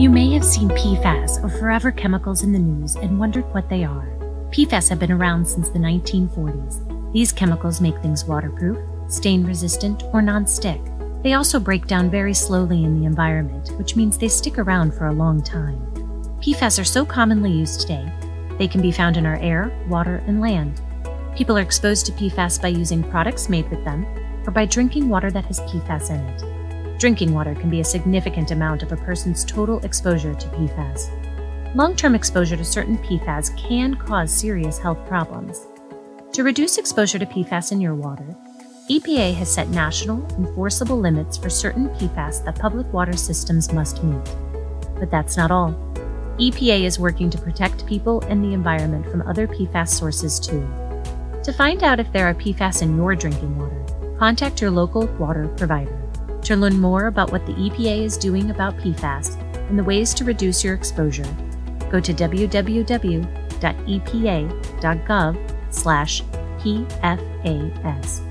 You may have seen PFAS or forever chemicals in the news and wondered what they are. PFAS have been around since the 1940s. These chemicals make things waterproof, stain resistant, or non-stick. They also break down very slowly in the environment, which means they stick around for a long time. PFAS are so commonly used today, they can be found in our air, water, and land. People are exposed to PFAS by using products made with them or by drinking water that has PFAS in it. Drinking water can be a significant amount of a person's total exposure to PFAS. Long term exposure to certain PFAS can cause serious health problems. To reduce exposure to PFAS in your water, EPA has set national enforceable limits for certain PFAS that public water systems must meet. But that's not all. EPA is working to protect people and the environment from other PFAS sources too. To find out if there are PFAS in your drinking water, contact your local water provider. To learn more about what the EPA is doing about PFAS and the ways to reduce your exposure, go to www.epa.gov/pfas.